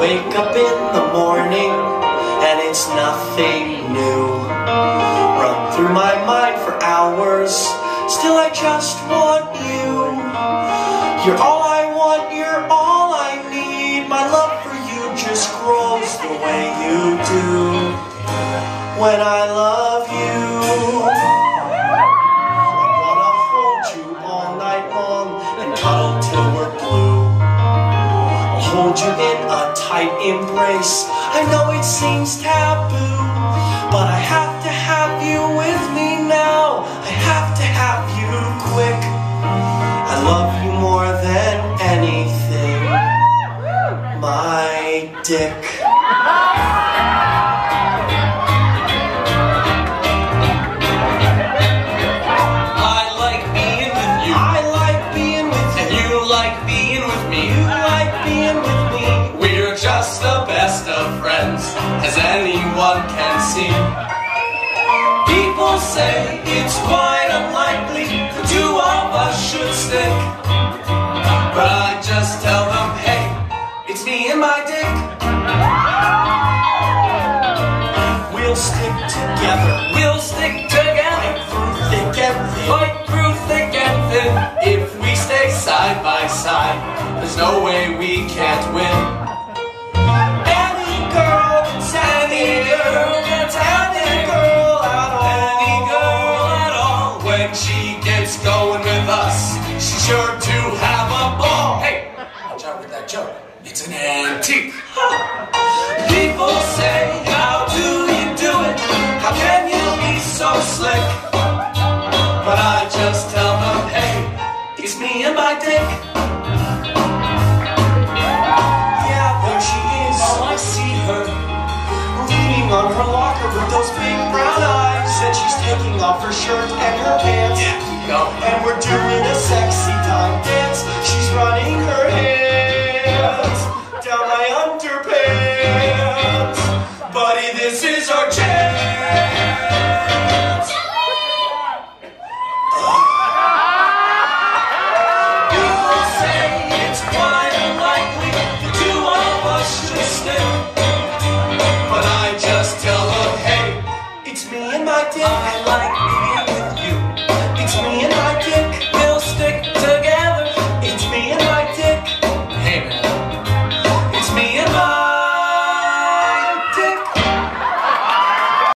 wake up in the morning and it's nothing new. Run through my mind for hours, still I just want you. You're all I want, you're all I need. My love for you just grows the way you do. When I love you, hold you in a tight embrace. I know it seems taboo, but I have to have you with me now. I have to have you quick. I love you more than anything. My dick. I like being with you. I like being with you. you like being with me. You like being with anyone can see. People say it's quite unlikely the two of us should stick. But I just tell them, hey, it's me and my dick. We'll stick together. We'll stick together, Through thick and thin. fight through thick and thin. If we stay side by side, there's no way we can't win. She gets going with us, she's sure to have a ball. Hey, watch out with that joke. It's an antique. People say, How do you do it? How can you be so slick? But I just tell them, Hey, it's me and my dick. Yeah, there she is. Oh, I see her. Leaning on her locker with those big brown eyes. And she's taking off her shirt and her pants. Go. And we're doing a sexy time dance. She's running her hands down my underpants. Buddy, this is our